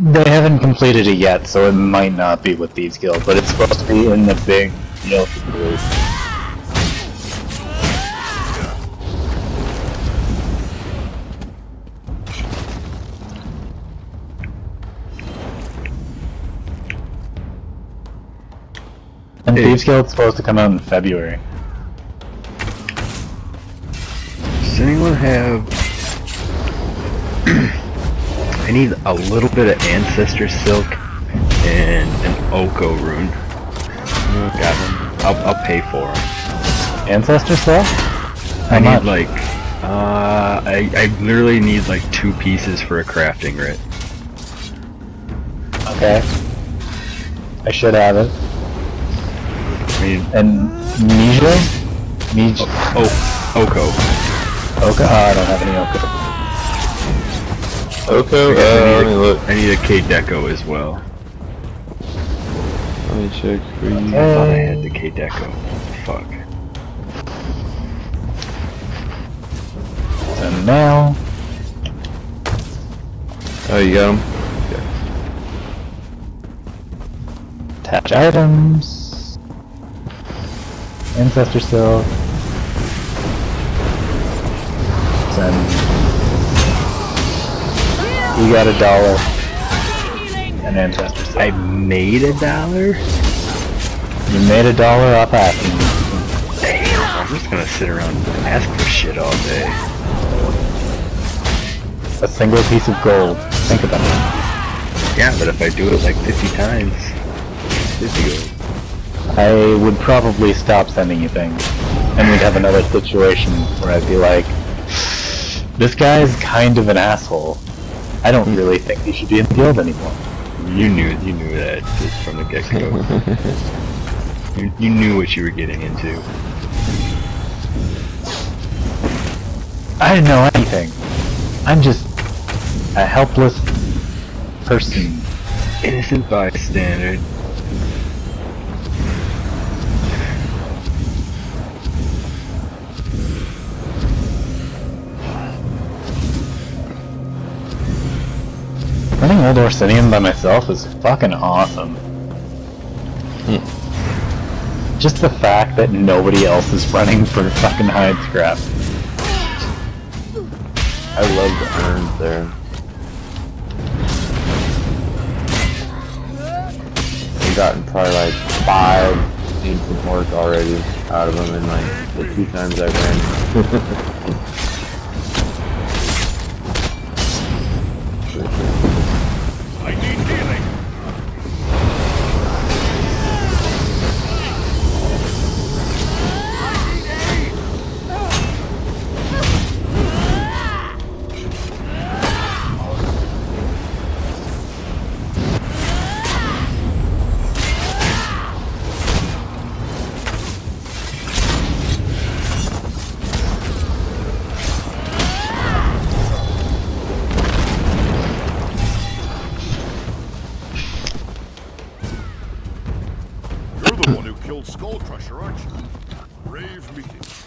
They haven't completed it yet, so it might not be with these guilds, but it's supposed to be in the big DLC group. And Hey. Thieves Guild's supposed to come out in February. Does anyone have... I need a little bit of Ancestor Silk and an Oko rune. Got them. I'll, I'll pay for them. Ancestor Cell? I How need much? like... Uh, I, I literally need like two pieces for a crafting writ. Okay. I should have it. I mean, And Mijo? Mijo? oh, Oko. Oka? Oh, I don't have any Oka. Okay, I uh, I, need me look. I need a K Deco as well. Let me check for you. I thought I had the K Deco. Fuck. And now, Oh, you got him? attach items. Ancestor Cell. Send. You got a dollar. An Ancestor. I made a dollar? You made a dollar off asking. Damn, I'm just gonna sit around and ask for shit all day. A single piece of gold. Think about it. Yeah, but if I do it like 50 times, 50 gold. I would probably stop sending you things. And we'd have another situation where I'd be like, this guy's kind of an asshole. I don't really think you should be in the guild anymore. You knew, you knew that just from the get-go. you, you knew what you were getting into. I didn't know anything. I'm just a helpless person. Innocent bystander. Old Orsinium by myself is fucking awesome. Hmm. Just the fact that nobody else is running for fucking hide scrap. I love the urns there. I've gotten probably like five ancient work already out of them in like the two times I've ran. I need healing. One killed Skullcrusher, aren't you? Brave meeting.